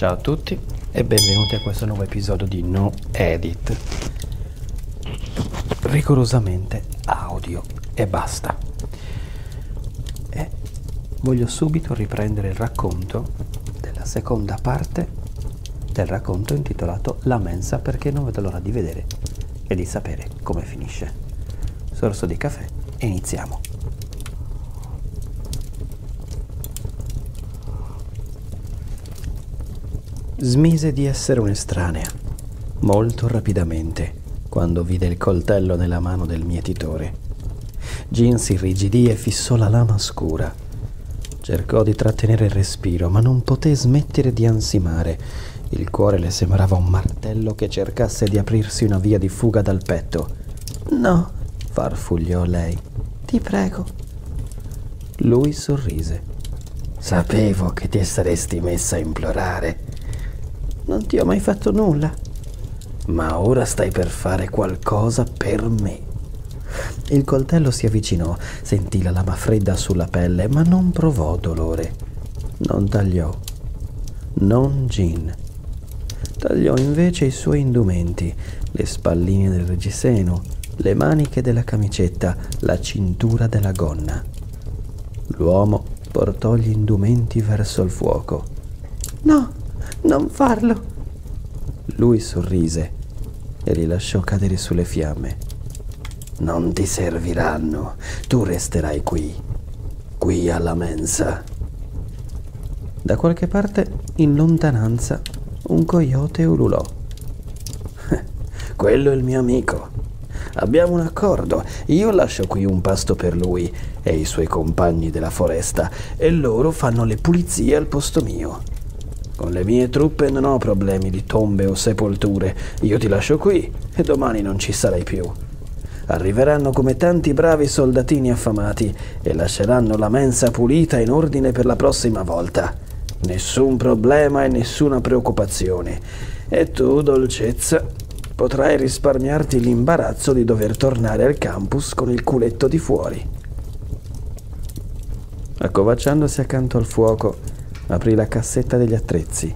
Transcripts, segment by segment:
Ciao a tutti e benvenuti a questo nuovo episodio di No Edit. Rigorosamente audio e basta. E voglio subito riprendere il racconto della seconda parte del racconto intitolato La mensa perché non vedo l'ora di vedere e di sapere come finisce. Sorso di caffè e iniziamo. Smise di essere un'estranea, molto rapidamente, quando vide il coltello nella mano del mietitore. Jean si irrigidì e fissò la lama scura. Cercò di trattenere il respiro, ma non poté smettere di ansimare. Il cuore le sembrava un martello che cercasse di aprirsi una via di fuga dal petto. No, farfugliò lei. Ti prego. Lui sorrise. Sapevo che ti saresti messa a implorare. Ti ho mai fatto nulla. Ma ora stai per fare qualcosa per me. Il coltello si avvicinò, sentì la lama fredda sulla pelle, ma non provò dolore. Non tagliò. Non Gin. Tagliò invece i suoi indumenti, le spalline del reggiseno, le maniche della camicetta, la cintura della gonna. L'uomo portò gli indumenti verso il fuoco. No, non farlo. Lui sorrise e li lasciò cadere sulle fiamme. Non ti serviranno, tu resterai qui, qui alla mensa. Da qualche parte, in lontananza, un coyote ululò. Quello è il mio amico. Abbiamo un accordo. Io lascio qui un pasto per lui e i suoi compagni della foresta e loro fanno le pulizie al posto mio. Con le mie truppe non ho problemi di tombe o sepolture. Io ti lascio qui e domani non ci sarai più. Arriveranno come tanti bravi soldatini affamati e lasceranno la mensa pulita in ordine per la prossima volta. Nessun problema e nessuna preoccupazione. E tu, dolcezza, potrai risparmiarti l'imbarazzo di dover tornare al campus con il culetto di fuori. Accovacciandosi accanto al fuoco, aprì la cassetta degli attrezzi.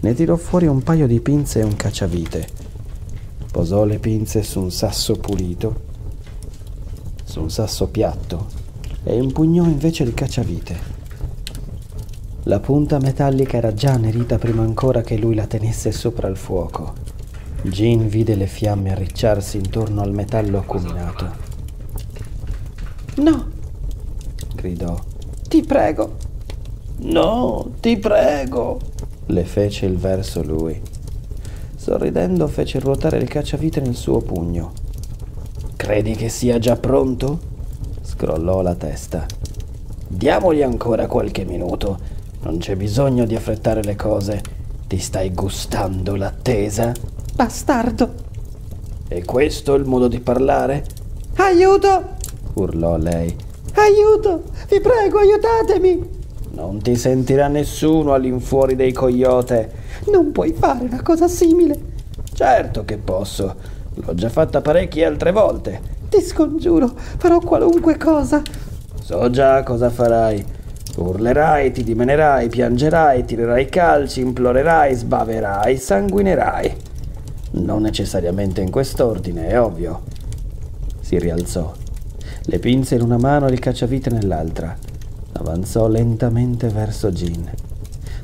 Ne tirò fuori un paio di pinze e un cacciavite. Posò le pinze su un sasso pulito, su un sasso piatto, e impugnò invece il cacciavite. La punta metallica era già annerita prima ancora che lui la tenesse sopra il fuoco. Jean vide le fiamme arricciarsi intorno al metallo acuminato. No! gridò. Ti prego, No, ti prego, le fece il verso lui. Sorridendo fece ruotare il cacciavite nel suo pugno. Credi che sia già pronto? Scrollò la testa. Diamogli ancora qualche minuto. Non c'è bisogno di affrettare le cose. Ti stai gustando l'attesa? Bastardo! E questo il modo di parlare? Aiuto! urlò lei. Aiuto! Vi prego, aiutatemi! Non ti sentirà nessuno all'infuori dei coyote. Non puoi fare una cosa simile. Certo che posso. L'ho già fatta parecchie altre volte. Ti scongiuro, farò qualunque cosa. So già cosa farai. Urlerai, ti dimenerai, piangerai, tirerai calci, implorerai, sbaverai, sanguinerai. Non necessariamente in quest'ordine, è ovvio. Si rialzò, le pinze in una mano e il cacciavite nell'altra. Avanzò lentamente verso Jean.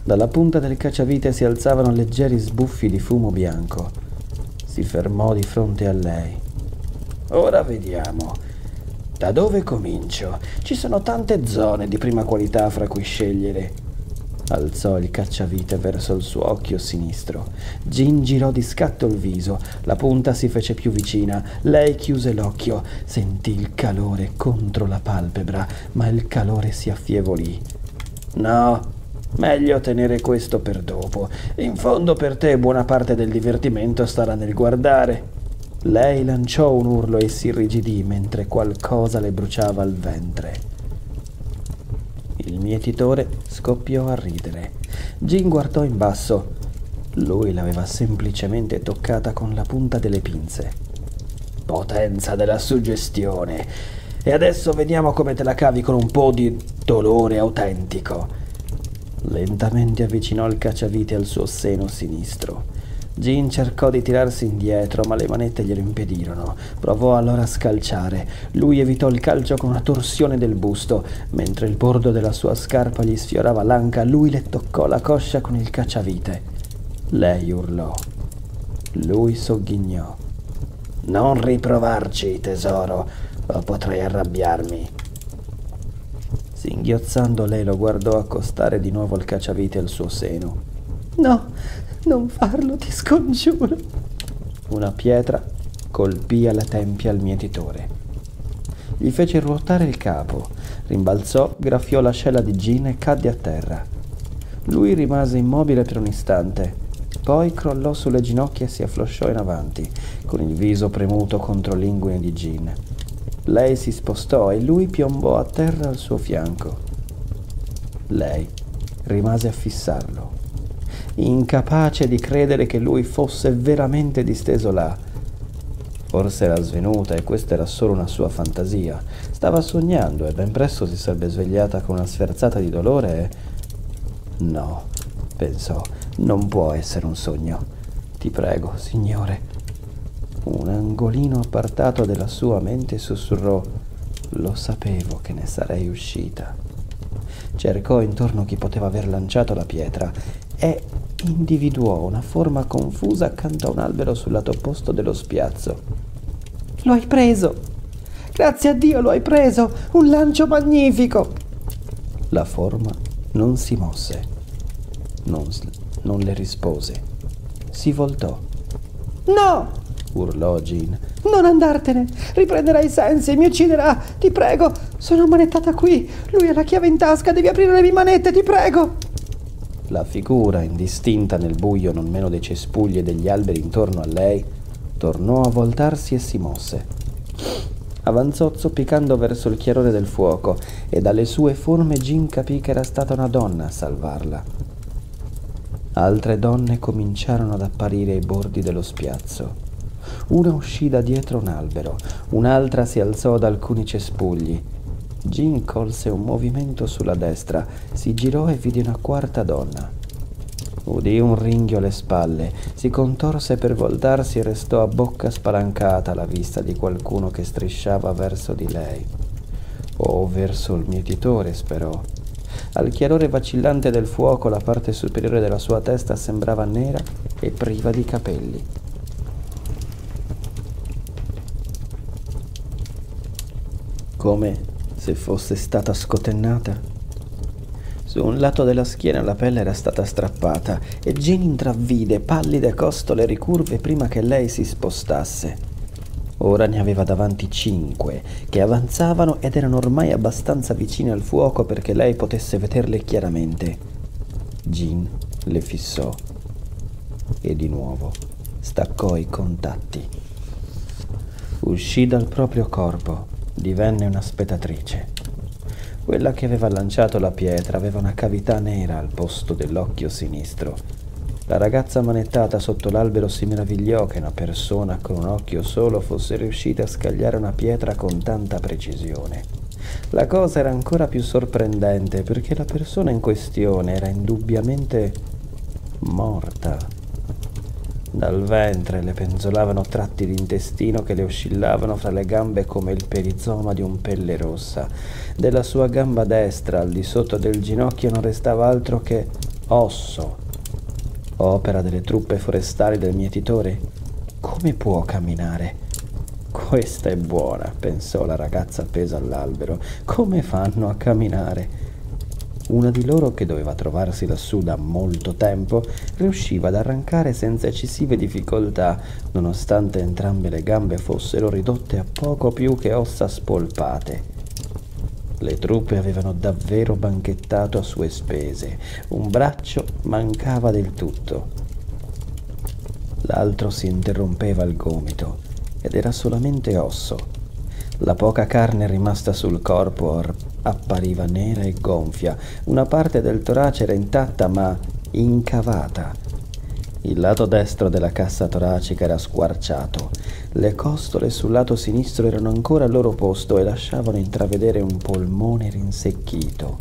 Dalla punta del cacciavite si alzavano leggeri sbuffi di fumo bianco. Si fermò di fronte a lei. Ora vediamo. Da dove comincio? Ci sono tante zone di prima qualità fra cui scegliere. Alzò il cacciavite verso il suo occhio sinistro. Gin girò di scatto il viso, la punta si fece più vicina, lei chiuse l'occhio, sentì il calore contro la palpebra, ma il calore si affievolì. No, meglio tenere questo per dopo. In fondo per te buona parte del divertimento starà nel guardare. Lei lanciò un urlo e si irrigidì mentre qualcosa le bruciava il ventre. Il mietitore scoppiò a ridere. Gin guardò in basso. Lui l'aveva semplicemente toccata con la punta delle pinze. Potenza della suggestione. E adesso vediamo come te la cavi con un po' di dolore autentico. Lentamente avvicinò il cacciavite al suo seno sinistro. Jean cercò di tirarsi indietro, ma le manette glielo impedirono. Provò allora a scalciare. Lui evitò il calcio con una torsione del busto. Mentre il bordo della sua scarpa gli sfiorava l'anca, lui le toccò la coscia con il cacciavite. Lei urlò. Lui sogghignò. Non riprovarci, tesoro, o potrei arrabbiarmi. Singhiozzando lei lo guardò accostare di nuovo il cacciavite al suo seno. No, non farlo, ti scongiuro. Una pietra colpì alla tempia il mietitore. Gli fece ruotare il capo, rimbalzò, graffiò l'ascella di Gin e cadde a terra. Lui rimase immobile per un istante, poi crollò sulle ginocchia e si afflosciò in avanti, con il viso premuto contro l'inguine di Gin. Lei si spostò e lui piombò a terra al suo fianco. Lei rimase a fissarlo incapace di credere che lui fosse veramente disteso là. Forse era svenuta e questa era solo una sua fantasia. Stava sognando e ben presto si sarebbe svegliata con una sferzata di dolore e... No, pensò, non può essere un sogno. Ti prego, signore. Un angolino appartato della sua mente sussurrò, lo sapevo che ne sarei uscita. Cercò intorno chi poteva aver lanciato la pietra e individuò una forma confusa accanto a un albero sul lato opposto dello spiazzo. Lo hai preso! Grazie a Dio lo hai preso! Un lancio magnifico! La forma non si mosse, non, non le rispose. Si voltò. No! urlò Jean. Non andartene! Riprenderai i sensi, mi ucciderà! Ti prego! Sono ammanettata qui! Lui ha la chiave in tasca, devi aprire le mie manette, ti prego! La figura, indistinta nel buio non meno dei cespugli e degli alberi intorno a lei, tornò a voltarsi e si mosse. Avanzò zoppicando verso il chiarore del fuoco e dalle sue forme Gin capì che era stata una donna a salvarla. Altre donne cominciarono ad apparire ai bordi dello spiazzo. Una uscì da dietro un albero, un'altra si alzò da alcuni cespugli Jean colse un movimento sulla destra, si girò e vide una quarta donna. Udì un ringhio alle spalle, si contorse per voltarsi e restò a bocca spalancata alla vista di qualcuno che strisciava verso di lei. O verso il mietitore, sperò. Al chiarore vacillante del fuoco la parte superiore della sua testa sembrava nera e priva di capelli. Come se fosse stata scotennata. Su un lato della schiena la pelle era stata strappata e Jane intravvide pallide costole ricurve prima che lei si spostasse. Ora ne aveva davanti cinque, che avanzavano ed erano ormai abbastanza vicine al fuoco perché lei potesse vederle chiaramente. Jean le fissò e di nuovo staccò i contatti. Uscì dal proprio corpo divenne una spettatrice. Quella che aveva lanciato la pietra aveva una cavità nera al posto dell'occhio sinistro. La ragazza manettata sotto l'albero si meravigliò che una persona con un occhio solo fosse riuscita a scagliare una pietra con tanta precisione. La cosa era ancora più sorprendente perché la persona in questione era indubbiamente morta. Dal ventre le penzolavano tratti d'intestino che le oscillavano fra le gambe come il perizoma di un pelle rossa. Della sua gamba destra, al di sotto del ginocchio, non restava altro che osso. Opera delle truppe forestali del mietitore? Come può camminare? Questa è buona, pensò la ragazza appesa all'albero. Come fanno a camminare? Una di loro, che doveva trovarsi lassù da molto tempo, riusciva ad arrancare senza eccessive difficoltà, nonostante entrambe le gambe fossero ridotte a poco più che ossa spolpate. Le truppe avevano davvero banchettato a sue spese. Un braccio mancava del tutto. L'altro si interrompeva al gomito ed era solamente osso. La poca carne rimasta sul corpo appariva nera e gonfia. Una parte del torace era intatta ma incavata. Il lato destro della cassa toracica era squarciato. Le costole sul lato sinistro erano ancora al loro posto e lasciavano intravedere un polmone rinsecchito.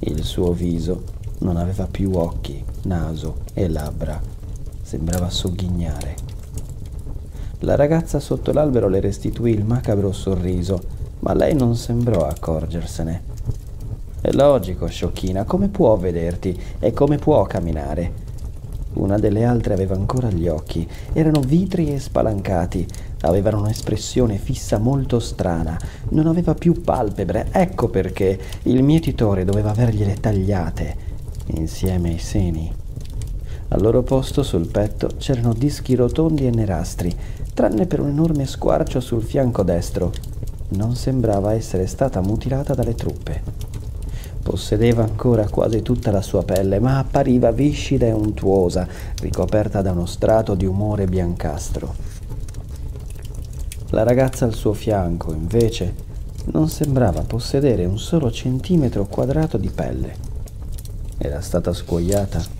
Il suo viso Non aveva più occhi, naso e labbra. Sembrava sogghignare. La ragazza sotto l'albero le restituì il macabro sorriso, ma lei non sembrò accorgersene. È logico, sciocchina, come può vederti e come può camminare? Una delle altre aveva ancora gli occhi, erano vitri e spalancati, avevano un'espressione fissa molto strana, non aveva più palpebre, ecco perché il mietitore doveva avergliele tagliate, insieme ai seni. Al loro posto sul petto c'erano dischi rotondi e nerastri, tranne per un enorme squarcio sul fianco destro. Non sembrava essere stata mutilata dalle truppe. Possedeva ancora quasi tutta la sua pelle, ma appariva viscida e untuosa, ricoperta da uno strato di umore biancastro. La ragazza al suo fianco, invece, non sembrava possedere un solo centimetro quadrato di pelle. Era stata scuoiata.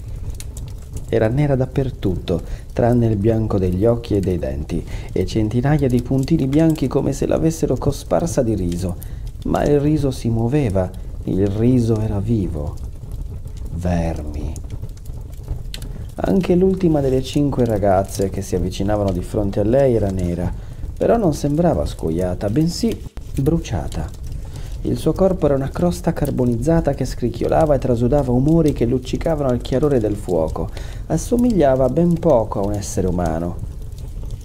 Era nera dappertutto, tranne il bianco degli occhi e dei denti, e centinaia di puntini bianchi come se l'avessero cosparsa di riso. Ma il riso si muoveva il riso era vivo. Vermi. Anche l'ultima delle cinque ragazze che si avvicinavano di fronte a lei era nera, però non sembrava scuoiata, bensì bruciata. Il suo corpo era una crosta carbonizzata che scricchiolava e trasudava umori che luccicavano al chiarore del fuoco. Assomigliava ben poco a un essere umano.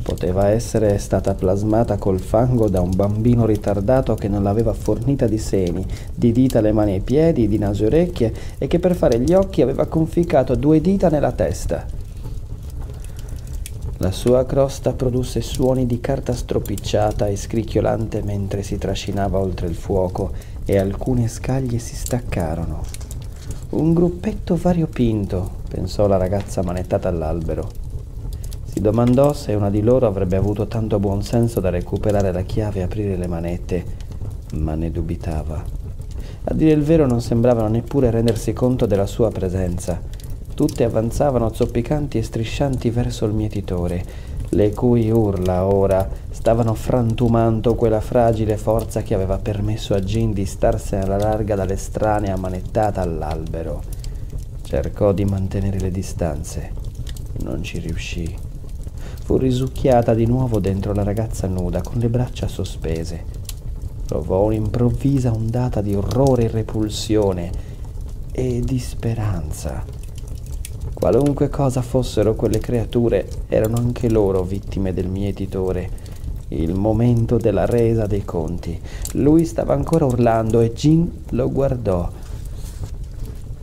Poteva essere stata plasmata col fango da un bambino ritardato che non l'aveva fornita di seni, di dita alle mani e ai piedi, di naso e orecchie e che per fare gli occhi aveva conficcato due dita nella testa. La sua crosta produsse suoni di carta stropicciata e scricchiolante mentre si trascinava oltre il fuoco e alcune scaglie si staccarono. Un gruppetto variopinto, pensò la ragazza manettata all'albero. Si domandò se una di loro avrebbe avuto tanto buon senso da recuperare la chiave e aprire le manette, ma ne dubitava. A dire il vero non sembravano neppure rendersi conto della sua presenza. Tutte avanzavano zoppicanti e striscianti verso il mietitore, le cui urla ora stavano frantumando quella fragile forza che aveva permesso a Jean di starsene alla larga dall'estranea manettata all'albero. Cercò di mantenere le distanze. Non ci riuscì fu risucchiata di nuovo dentro la ragazza nuda con le braccia sospese. Provò un'improvvisa ondata di orrore e repulsione e di speranza. Qualunque cosa fossero quelle creature, erano anche loro vittime del mietitore. Il momento della resa dei conti. Lui stava ancora urlando e Jean lo guardò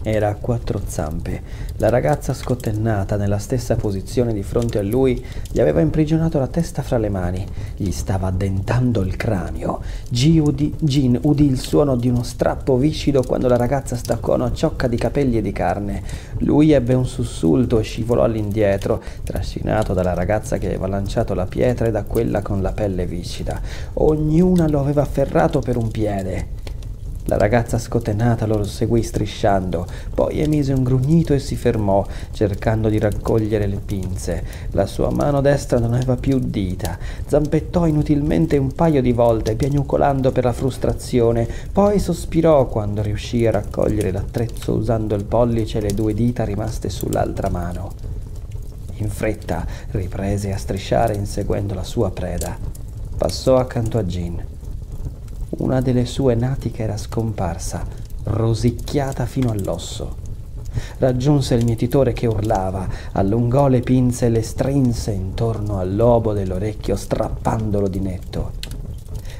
era a quattro zampe. La ragazza scotennata nella stessa posizione di fronte a lui gli aveva imprigionato la testa fra le mani. Gli stava addentando il cranio. Udì, Jean udì il suono di uno strappo viscido quando la ragazza staccò una ciocca di capelli e di carne. Lui ebbe un sussulto e scivolò all'indietro, trascinato dalla ragazza che aveva lanciato la pietra e da quella con la pelle viscida. Ognuna lo aveva afferrato per un piede. La ragazza scotenata lo seguì strisciando, poi emise un grugnito e si fermò, cercando di raccogliere le pinze. La sua mano destra non aveva più dita. Zampettò inutilmente un paio di volte, piagnucolando per la frustrazione, poi sospirò quando riuscì a raccogliere l'attrezzo usando il pollice e le due dita rimaste sull'altra mano. In fretta riprese a strisciare inseguendo la sua preda. Passò accanto a Jean una delle sue natiche era scomparsa, rosicchiata fino all'osso. Raggiunse il mietitore che urlava, allungò le pinze e le strinse intorno al lobo dell'orecchio, strappandolo di netto.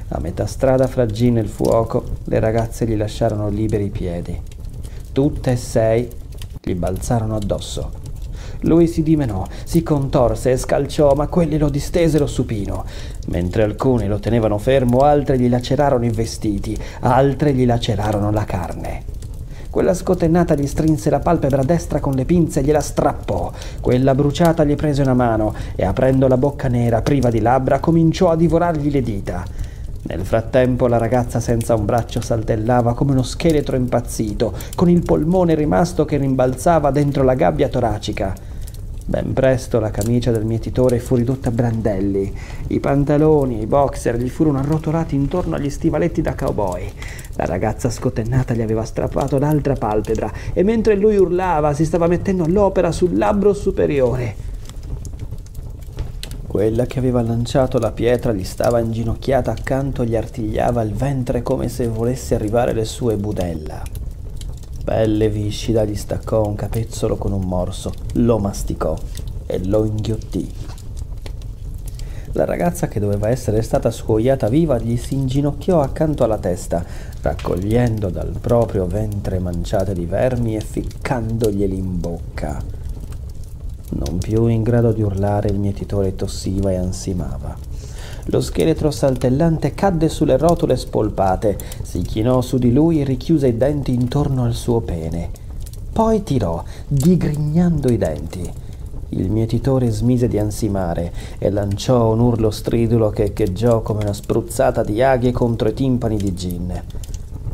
A metà strada fra Gin e il fuoco, le ragazze gli lasciarono liberi i piedi. Tutte e sei gli balzarono addosso. Lui si dimenò, si contorse e scalciò, ma quelli lo distesero supino. Mentre alcuni lo tenevano fermo, altri gli lacerarono i vestiti, altre gli lacerarono la carne. Quella scotennata gli strinse la palpebra destra con le pinze e gliela strappò. Quella bruciata gli prese una mano e aprendo la bocca nera, priva di labbra, cominciò a divorargli le dita. Nel frattempo la ragazza senza un braccio saltellava come uno scheletro impazzito, con il polmone rimasto che rimbalzava dentro la gabbia toracica. Ben presto la camicia del mietitore fu ridotta a brandelli, i pantaloni e i boxer gli furono arrotolati intorno agli stivaletti da cowboy. La ragazza scotennata gli aveva strappato l'altra palpebra e mentre lui urlava si stava mettendo all'opera sul labbro superiore. Quella che aveva lanciato la pietra gli stava inginocchiata accanto e gli artigliava il ventre come se volesse arrivare le sue budella. Pelle viscida gli staccò un capezzolo con un morso, lo masticò e lo inghiottì. La ragazza che doveva essere stata scuoiata viva gli si inginocchiò accanto alla testa, raccogliendo dal proprio ventre manciate di vermi e ficcandoglieli in bocca. Non più in grado di urlare, il mietitore tossiva e ansimava. Lo scheletro saltellante cadde sulle rotole spolpate, si chinò su di lui e richiuse i denti intorno al suo pene. Poi tirò, digrignando i denti. Il mietitore smise di ansimare e lanciò un urlo stridulo che echeggiò come una spruzzata di aghi contro i timpani di Gin.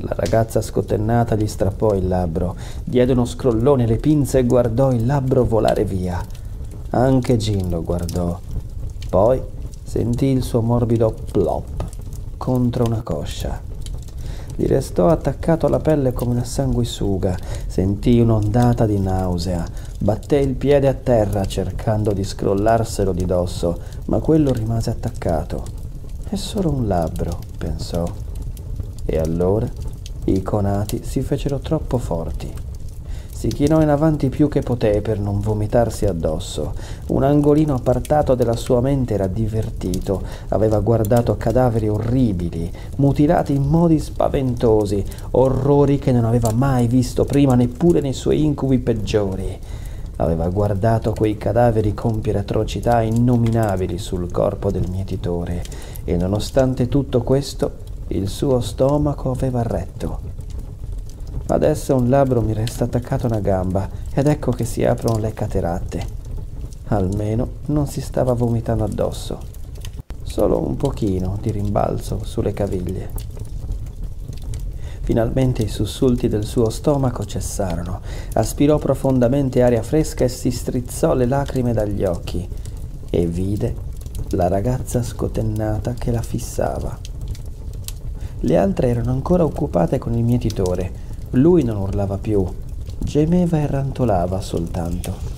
La ragazza scotennata gli strappò il labbro, diede uno scrollone alle pinze e guardò il labbro volare via. Anche Gin lo guardò. Poi Sentì il suo morbido plop contro una coscia. Gli restò attaccato alla pelle come una sanguisuga, sentì un'ondata di nausea, batté il piede a terra cercando di scrollarselo di dosso, ma quello rimase attaccato. È solo un labbro, pensò. E allora i conati si fecero troppo forti. Si chinò in avanti più che poté per non vomitarsi addosso. Un angolino appartato della sua mente era divertito. Aveva guardato cadaveri orribili, mutilati in modi spaventosi, orrori che non aveva mai visto prima neppure nei suoi incubi peggiori. Aveva guardato quei cadaveri compiere atrocità innominabili sul corpo del mietitore e nonostante tutto questo il suo stomaco aveva retto. Adesso un labbro mi resta attaccato a una gamba ed ecco che si aprono le cateratte. Almeno non si stava vomitando addosso. Solo un pochino di rimbalzo sulle caviglie. Finalmente i sussulti del suo stomaco cessarono. Aspirò profondamente aria fresca e si strizzò le lacrime dagli occhi e vide la ragazza scotennata che la fissava. Le altre erano ancora occupate con il mietitore lui non urlava più, gemeva e rantolava soltanto.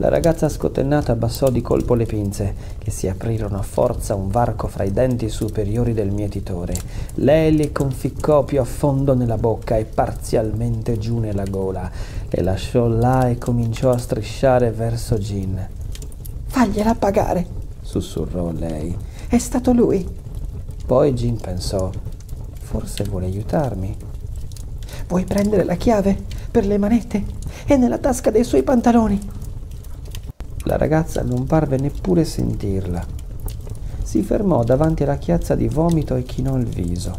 La ragazza scotennata abbassò di colpo le pinze, che si aprirono a forza un varco fra i denti superiori del mietitore. Lei li conficcò più a fondo nella bocca e parzialmente giù nella gola. Le lasciò là e cominciò a strisciare verso Gin. Fagliela pagare, sussurrò lei. È stato lui. Poi Gin pensò, forse vuole aiutarmi. Vuoi prendere la chiave per le manette? È nella tasca dei suoi pantaloni. La ragazza non parve neppure sentirla. Si fermò davanti alla chiazza di vomito e chinò il viso.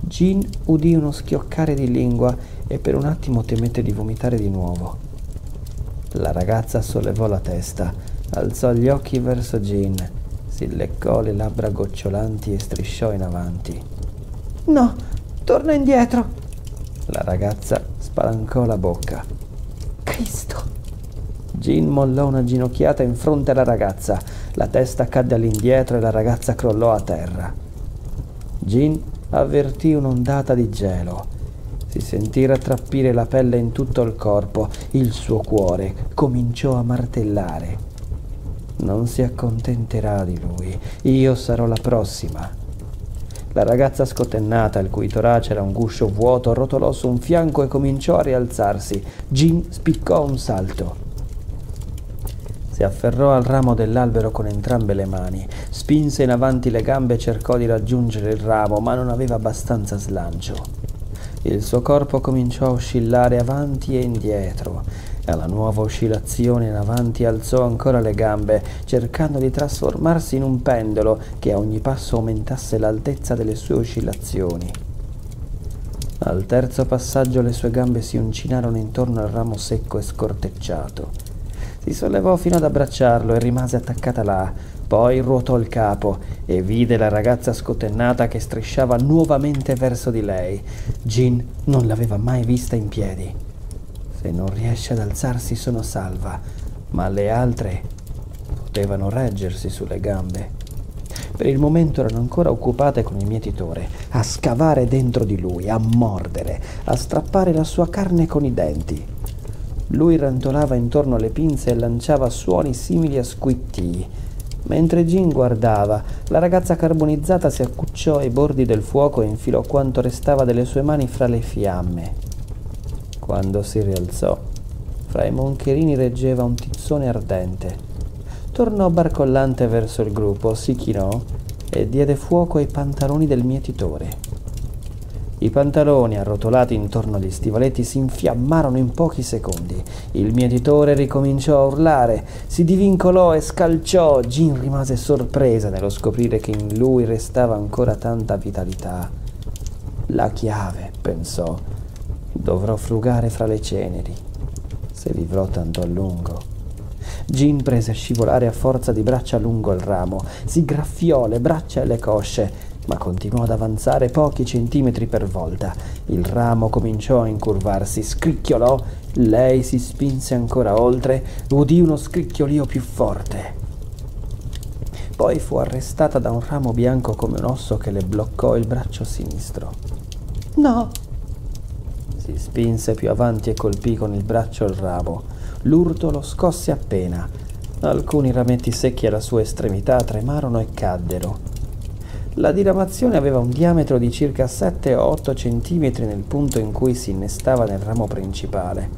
Jean udì uno schioccare di lingua e per un attimo temette di vomitare di nuovo. La ragazza sollevò la testa, alzò gli occhi verso Jean, si leccò le labbra gocciolanti e strisciò in avanti. No, torna indietro, la ragazza spalancò la bocca. Cristo! Jean mollò una ginocchiata in fronte alla ragazza. La testa cadde all'indietro e la ragazza crollò a terra. Jean avvertì un'ondata di gelo. Si sentì rattrappire la pelle in tutto il corpo. Il suo cuore cominciò a martellare. Non si accontenterà di lui. Io sarò la prossima. La ragazza scotennata, il cui torace era un guscio vuoto, rotolò su un fianco e cominciò a rialzarsi. Jim spiccò un salto. Si afferrò al ramo dell'albero con entrambe le mani, spinse in avanti le gambe e cercò di raggiungere il ramo, ma non aveva abbastanza slancio. Il suo corpo cominciò a oscillare avanti e indietro alla nuova oscillazione in avanti alzò ancora le gambe, cercando di trasformarsi in un pendolo che a ogni passo aumentasse l'altezza delle sue oscillazioni. Al terzo passaggio le sue gambe si uncinarono intorno al ramo secco e scortecciato. Si sollevò fino ad abbracciarlo e rimase attaccata là. Poi ruotò il capo e vide la ragazza scotennata che strisciava nuovamente verso di lei. Jean non l'aveva mai vista in piedi. Se non riesce ad alzarsi sono salva, ma le altre potevano reggersi sulle gambe. Per il momento erano ancora occupate con il mietitore, a scavare dentro di lui, a mordere, a strappare la sua carne con i denti. Lui rantolava intorno alle pinze e lanciava suoni simili a squittii. Mentre Jean guardava, la ragazza carbonizzata si accucciò ai bordi del fuoco e infilò quanto restava delle sue mani fra le fiamme. Quando si rialzò, fra i moncherini reggeva un tizzone ardente. Tornò barcollante verso il gruppo, si chinò e diede fuoco ai pantaloni del mietitore. I pantaloni arrotolati intorno agli stivaletti si infiammarono in pochi secondi. Il mietitore ricominciò a urlare, si divincolò e scalciò. Jean rimase sorpresa nello scoprire che in lui restava ancora tanta vitalità. La chiave, pensò. Dovrò frugare fra le ceneri, se vivrò tanto a lungo. Jean prese a scivolare a forza di braccia lungo il ramo, si graffiò le braccia e le cosce ma continuò ad avanzare pochi centimetri per volta. Il ramo cominciò a incurvarsi, scricchiolò, lei si spinse ancora oltre, udì uno scricchiolio più forte. Poi fu arrestata da un ramo bianco come un osso che le bloccò il braccio sinistro. No! Si spinse più avanti e colpì con il braccio il ramo. L'urto lo scosse appena. Alcuni rametti secchi alla sua estremità tremarono e caddero. La diramazione aveva un diametro di circa 7 o 8 centimetri nel punto in cui si innestava nel ramo principale.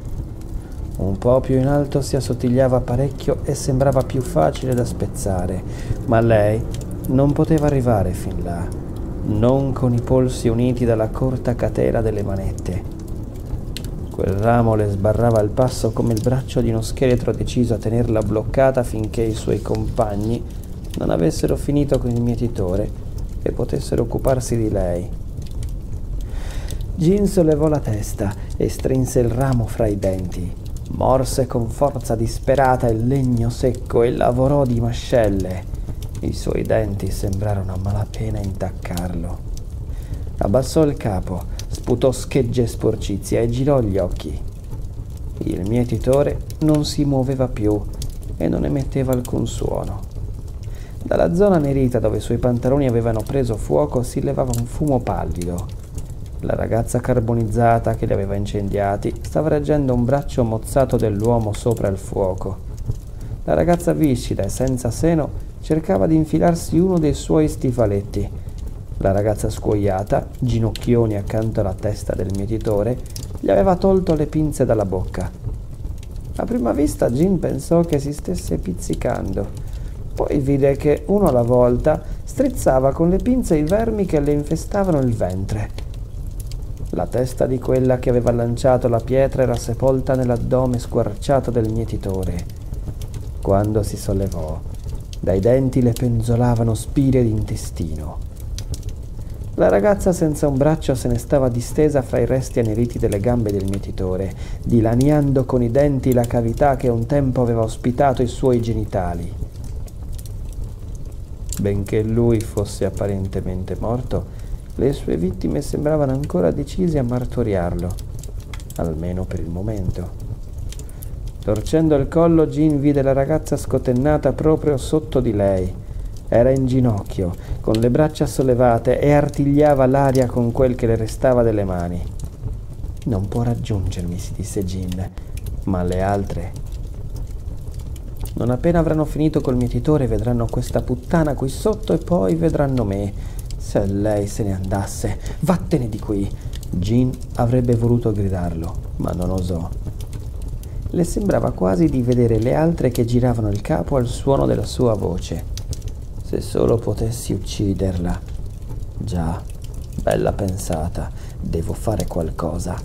Un po' più in alto si assottigliava parecchio e sembrava più facile da spezzare, ma lei non poteva arrivare fin là, non con i polsi uniti dalla corta catena delle manette. Quel ramo le sbarrava il passo come il braccio di uno scheletro deciso a tenerla bloccata finché i suoi compagni non avessero finito con il mietitore e potessero occuparsi di lei. Jean sollevò la testa e strinse il ramo fra i denti. Morse con forza disperata il legno secco e lavorò di mascelle. I suoi denti sembrarono a malapena intaccarlo. Abbassò il capo, sputò schegge e sporcizia e girò gli occhi. Il mietitore non si muoveva più e non emetteva alcun suono. Dalla zona nerita dove i suoi pantaloni avevano preso fuoco si levava un fumo pallido. La ragazza carbonizzata che li aveva incendiati stava reggendo un braccio mozzato dell'uomo sopra il fuoco. La ragazza viscida e senza seno cercava di infilarsi uno dei suoi stivaletti. La ragazza scuoiata, ginocchioni accanto alla testa del mietitore, gli aveva tolto le pinze dalla bocca. A prima vista Jean pensò che si stesse pizzicando poi vide che, uno alla volta, strizzava con le pinze i vermi che le infestavano il ventre. La testa di quella che aveva lanciato la pietra era sepolta nell'addome squarciato del mietitore. Quando si sollevò, dai denti le penzolavano spire d'intestino. La ragazza senza un braccio se ne stava distesa fra i resti anneriti delle gambe del mietitore, dilaniando con i denti la cavità che un tempo aveva ospitato i suoi genitali. Benché lui fosse apparentemente morto, le sue vittime sembravano ancora decise a martoriarlo, almeno per il momento. Torcendo il collo, Jean vide la ragazza scotennata proprio sotto di lei. Era in ginocchio, con le braccia sollevate e artigliava l'aria con quel che le restava delle mani. Non può raggiungermi, si disse Jean, ma le altre non appena avranno finito col mietitore vedranno questa puttana qui sotto e poi vedranno me. Se lei se ne andasse, vattene di qui. Jean avrebbe voluto gridarlo, ma non osò. Le sembrava quasi di vedere le altre che giravano il capo al suono della sua voce. Se solo potessi ucciderla. Già, bella pensata, devo fare qualcosa.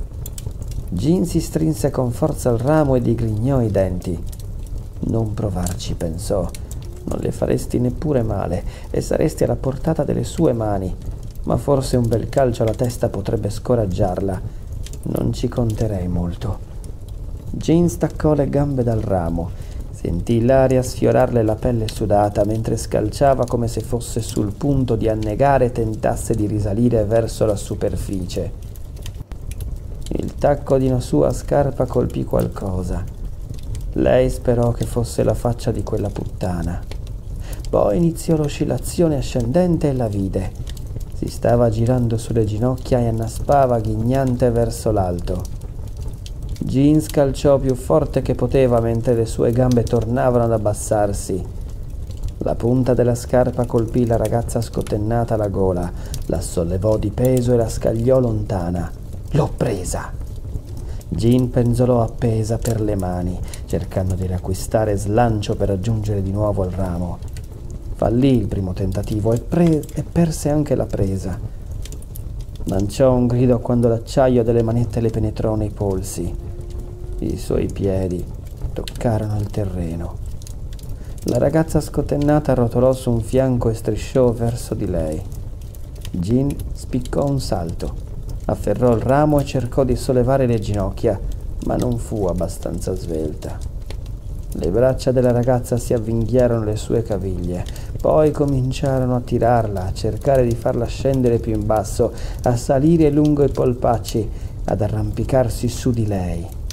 Jean si strinse con forza il ramo e digrignò i denti. Non provarci, pensò. Non le faresti neppure male e saresti alla portata delle sue mani, ma forse un bel calcio alla testa potrebbe scoraggiarla. Non ci conterei molto. Jean staccò le gambe dal ramo. Sentì l'aria sfiorarle la pelle sudata mentre scalciava come se fosse sul punto di annegare e tentasse di risalire verso la superficie. Il tacco di una sua scarpa colpì qualcosa. Lei sperò che fosse la faccia di quella puttana. Poi iniziò l'oscillazione ascendente e la vide. Si stava girando sulle ginocchia e annaspava ghignante verso l'alto. Jean scalciò più forte che poteva mentre le sue gambe tornavano ad abbassarsi. La punta della scarpa colpì la ragazza scotennata alla gola, la sollevò di peso e la scagliò lontana. L'ho presa! Jean penzolò appesa per le mani, cercando di riacquistare slancio per raggiungere di nuovo il ramo. Fallì il primo tentativo e, pre- e perse anche la presa. Lanciò un grido quando l'acciaio delle manette le penetrò nei polsi. I suoi piedi toccarono il terreno. La ragazza scotennata rotolò su un fianco e strisciò verso di lei. Jean spiccò un salto, afferrò il ramo e cercò di sollevare le ginocchia, ma non fu abbastanza svelta. Le braccia della ragazza si avvinghiarono le sue caviglie, poi cominciarono a tirarla, a cercare di farla scendere più in basso, a salire lungo i polpacci, ad arrampicarsi su di lei.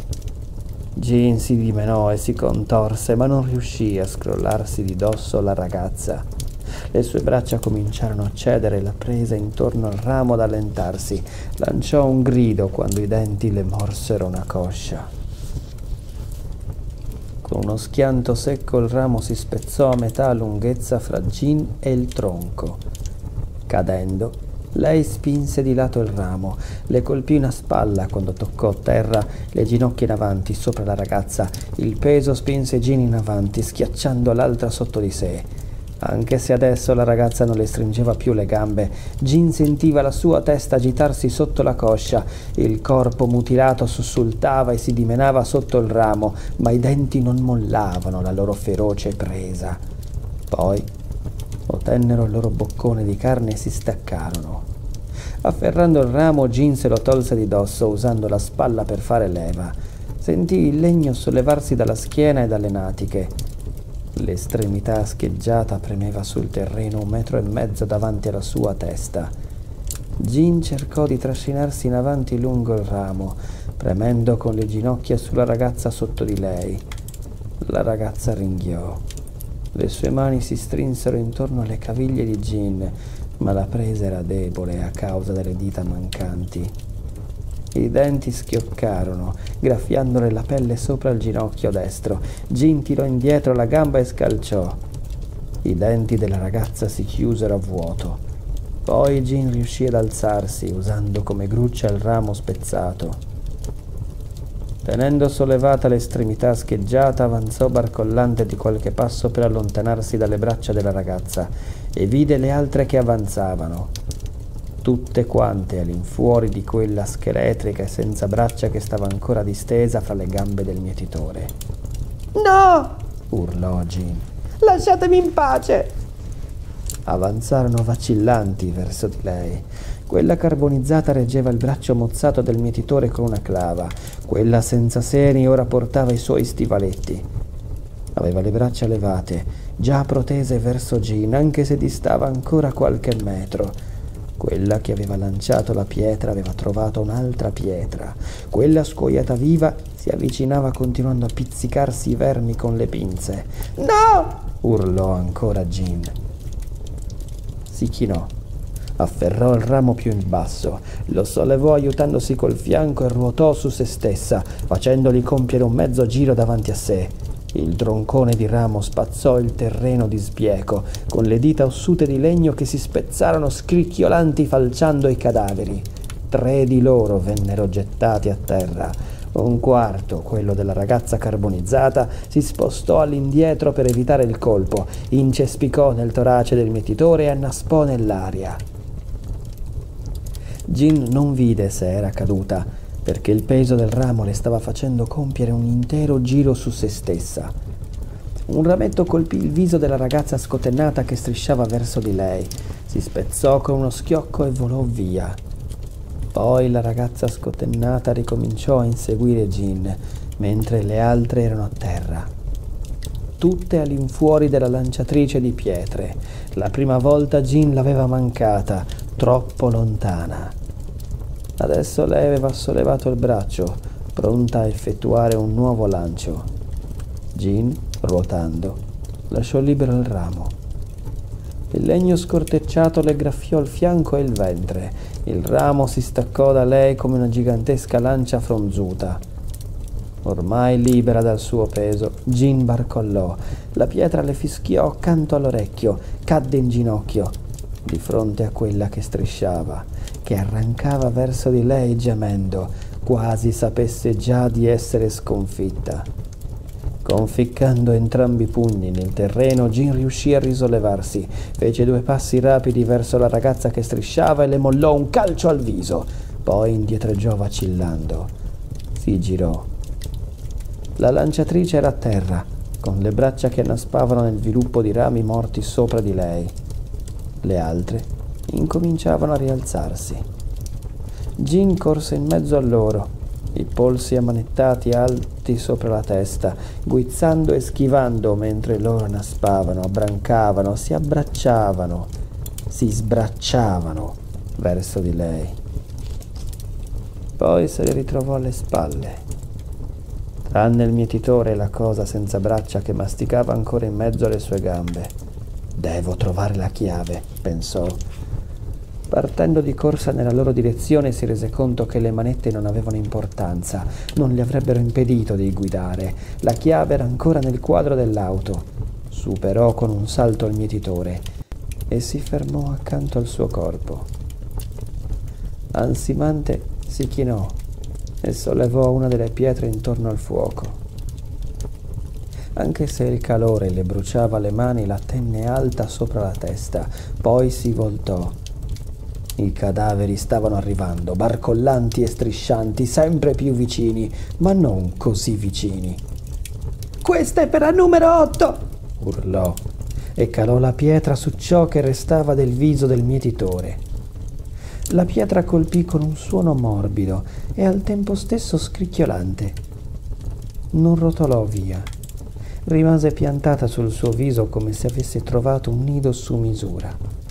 Jean si dimenò e si contorse, ma non riuscì a scrollarsi di dosso la ragazza. Le sue braccia cominciarono a cedere, la presa intorno al ramo ad allentarsi. Lanciò un grido quando i denti le morsero una coscia. Con uno schianto secco il ramo si spezzò a metà lunghezza fra Jean e il tronco. Cadendo, lei spinse di lato il ramo, le colpì una spalla quando toccò terra, le ginocchia in avanti sopra la ragazza. Il peso spinse Jean in avanti, schiacciando l'altra sotto di sé. Anche se adesso la ragazza non le stringeva più le gambe, Jean sentiva la sua testa agitarsi sotto la coscia, il corpo mutilato sussultava e si dimenava sotto il ramo, ma i denti non mollavano la loro feroce presa. Poi ottennero il loro boccone di carne e si staccarono. Afferrando il ramo, Jean se lo tolse di dosso usando la spalla per fare leva. Sentì il legno sollevarsi dalla schiena e dalle natiche. L'estremità scheggiata premeva sul terreno un metro e mezzo davanti alla sua testa. Jean cercò di trascinarsi in avanti lungo il ramo, premendo con le ginocchia sulla ragazza sotto di lei. La ragazza ringhiò. Le sue mani si strinsero intorno alle caviglie di Jean, ma la presa era debole a causa delle dita mancanti. I denti schioccarono, graffiandole la pelle sopra il ginocchio destro. Jean tirò indietro la gamba e scalciò. I denti della ragazza si chiusero a vuoto. Poi Jean riuscì ad alzarsi, usando come gruccia il ramo spezzato. Tenendo sollevata l'estremità scheggiata, avanzò barcollante di qualche passo per allontanarsi dalle braccia della ragazza e vide le altre che avanzavano, tutte quante all'infuori di quella scheletrica e senza braccia che stava ancora distesa fra le gambe del mietitore. No! urlò Jean. Lasciatemi in pace! Avanzarono vacillanti verso di lei. Quella carbonizzata reggeva il braccio mozzato del mietitore con una clava. Quella senza seni ora portava i suoi stivaletti. Aveva le braccia levate, già protese verso Jean, anche se distava ancora qualche metro. Quella che aveva lanciato la pietra aveva trovato un'altra pietra. Quella scuoiata viva si avvicinava continuando a pizzicarsi i vermi con le pinze. No! urlò ancora Jean. Si chinò afferrò il ramo più in basso, lo sollevò aiutandosi col fianco e ruotò su se stessa, facendogli compiere un mezzo giro davanti a sé. Il troncone di ramo spazzò il terreno di sbieco, con le dita ossute di legno che si spezzarono scricchiolanti falciando i cadaveri. Tre di loro vennero gettati a terra. Un quarto, quello della ragazza carbonizzata, si spostò all'indietro per evitare il colpo, incespicò nel torace del mietitore e annaspò nell'aria. Jean non vide se era caduta, perché il peso del ramo le stava facendo compiere un intero giro su se stessa. Un rametto colpì il viso della ragazza scotennata che strisciava verso di lei. Si spezzò con uno schiocco e volò via. Poi la ragazza scotennata ricominciò a inseguire Jean, mentre le altre erano a terra. Tutte all'infuori della lanciatrice di pietre. La prima volta Jean l'aveva mancata, troppo lontana. Adesso lei aveva sollevato il braccio, pronta a effettuare un nuovo lancio. Jean, ruotando, lasciò libero il ramo. Il legno scortecciato le graffiò il fianco e il ventre. Il ramo si staccò da lei come una gigantesca lancia fronzuta. Ormai libera dal suo peso, Jean barcollò. La pietra le fischiò accanto all'orecchio, cadde in ginocchio, di fronte a quella che strisciava, che arrancava verso di lei gemendo, quasi sapesse già di essere sconfitta. Conficcando entrambi i pugni nel terreno, Jean riuscì a risollevarsi, fece due passi rapidi verso la ragazza che strisciava e le mollò un calcio al viso, poi indietreggiò vacillando. Si girò. La lanciatrice era a terra, con le braccia che naspavano nel viluppo di rami morti sopra di lei. Le altre incominciavano a rialzarsi. Jean corse in mezzo a loro, i polsi ammanettati alti sopra la testa, guizzando e schivando mentre loro naspavano, abbrancavano, si abbracciavano, si sbracciavano verso di lei. Poi se le ritrovò alle spalle. Tranne il mietitore e la cosa senza braccia che masticava ancora in mezzo alle sue gambe. Devo trovare la chiave, pensò Partendo di corsa nella loro direzione si rese conto che le manette non avevano importanza, non le avrebbero impedito di guidare. La chiave era ancora nel quadro dell'auto. Superò con un salto il mietitore e si fermò accanto al suo corpo. Ansimante si chinò e sollevò una delle pietre intorno al fuoco. Anche se il calore le bruciava le mani, la tenne alta sopra la testa, poi si voltò i cadaveri stavano arrivando, barcollanti e striscianti, sempre più vicini, ma non così vicini. Questa è per la numero 8! urlò e calò la pietra su ciò che restava del viso del mietitore. La pietra colpì con un suono morbido e al tempo stesso scricchiolante. Non rotolò via. Rimase piantata sul suo viso come se avesse trovato un nido su misura.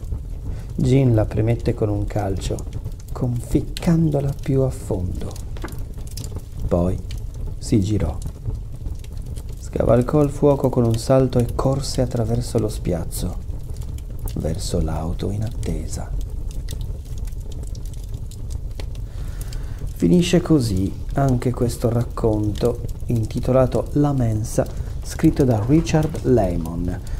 Jean la premette con un calcio, conficcandola più a fondo. Poi si girò. Scavalcò il fuoco con un salto e corse attraverso lo spiazzo, verso l'auto in attesa. Finisce così anche questo racconto intitolato La mensa, scritto da Richard Lemon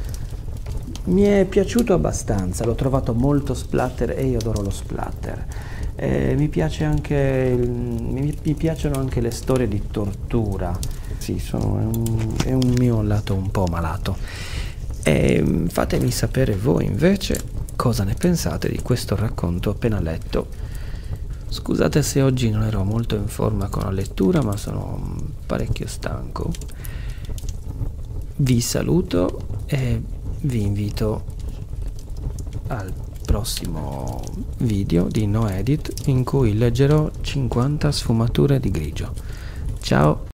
mi è piaciuto abbastanza, l'ho trovato molto splatter e io adoro lo splatter. Eh, mi, piace anche, mi, mi, piacciono anche le storie di tortura. Sì, sono, è, un, è un mio lato un po' malato. E fatemi sapere voi invece cosa ne pensate di questo racconto appena letto. Scusate se oggi non ero molto in forma con la lettura, ma sono parecchio stanco. Vi saluto e vi invito al prossimo video di No Edit in cui leggerò 50 sfumature di grigio. Ciao!